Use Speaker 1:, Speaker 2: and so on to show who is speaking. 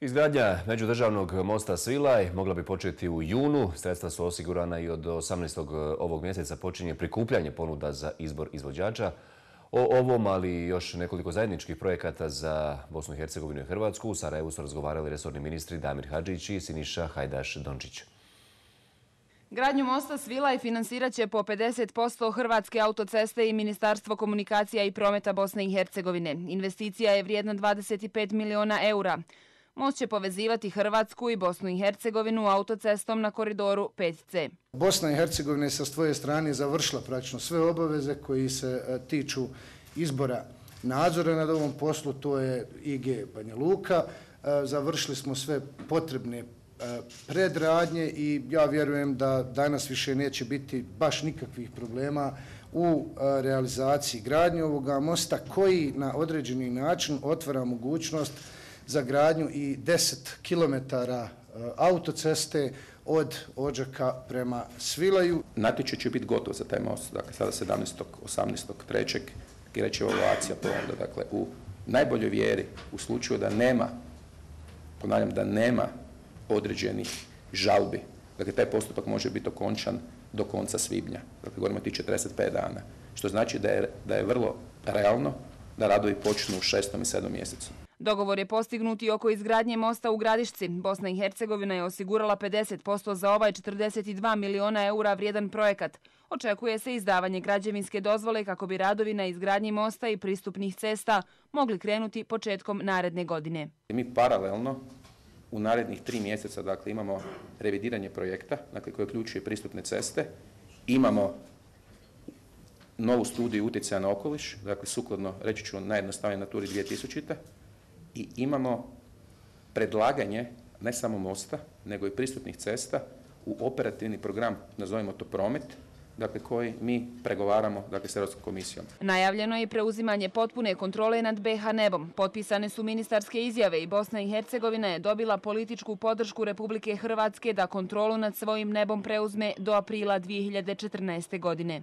Speaker 1: Izgradnja međudržavnog mosta Svilaj mogla bi početi u junu. Sredstva su osigurana i od 18. E, ovog mjeseca počinje prikupljanje ponuda za izbor izvođača. O ovom, ali i još nekoliko zajedničkih projekata za Bosnu i Hercegovinu i Hrvatsku u Sarajevu su razgovarali resorni ministri Damir Hadžić i Siniša Hajdaš-Dončić.
Speaker 2: Gradnju mosta Svilaj finansirat će po 50% Hrvatske autoceste i Ministarstvo komunikacija i prometa Bosne i Hercegovine. Investicija je vrijedna 25 miliona eura. Most će povezivati Hrvatsku i Bosnu i Hercegovinu autocestom na koridoru 5C.
Speaker 3: Bosna i Hercegovina je sa svoje strane završila praktično sve obaveze koji se e, tiču izbora nadzora nad ovom poslu, to je IG Banja Luka. E, završili smo sve potrebne e, predradnje i ja vjerujem da danas više neće biti baš nikakvih problema u realizaciji gradnje ovoga mosta koji na određeni način otvara mogućnost za gradnju i 10 km e, autoceste od Ođaka prema Svilaju.
Speaker 4: Natječaj će biti gotov za taj most, dakle sada 17. 18. 3. kreće evaluacija povoda, dakle u najboljoj vjeri, u slučaju da nema, ponavljam da nema određenih žalbi, dakle taj postupak može biti okončan do konca svibnja, dakle govorimo ti 45 dana, što znači da je, da je vrlo realno da radovi počnu u šestom i sedmom mjesecu.
Speaker 2: Dogovor je postignut i oko izgradnje mosta u Gradišci. Bosna i Hercegovina je osigurala 50% za ovaj 42 miliona eura vrijedan projekat. Očekuje se izdavanje građevinske dozvole kako bi radovi na izgradnji mosta i pristupnih cesta mogli krenuti početkom naredne godine.
Speaker 4: Mi paralelno u narednih tri mjeseca dakle, imamo revidiranje projekta dakle, koje ključuje pristupne ceste, imamo novu studiju utjecaja na okoliš, dakle sukladno, reći ću najjednostavnije naturi 2000 i imamo predlaganje ne samo mosta, nego i pristupnih cesta u operativni program, nazovimo to promet, dakle koji mi pregovaramo dakle, s Europskom komisijom.
Speaker 2: Najavljeno je preuzimanje potpune kontrole nad BH nebom. Potpisane su ministarske izjave i Bosna i Hercegovina je dobila političku podršku Republike Hrvatske da kontrolu nad svojim nebom preuzme do aprila 2014. godine.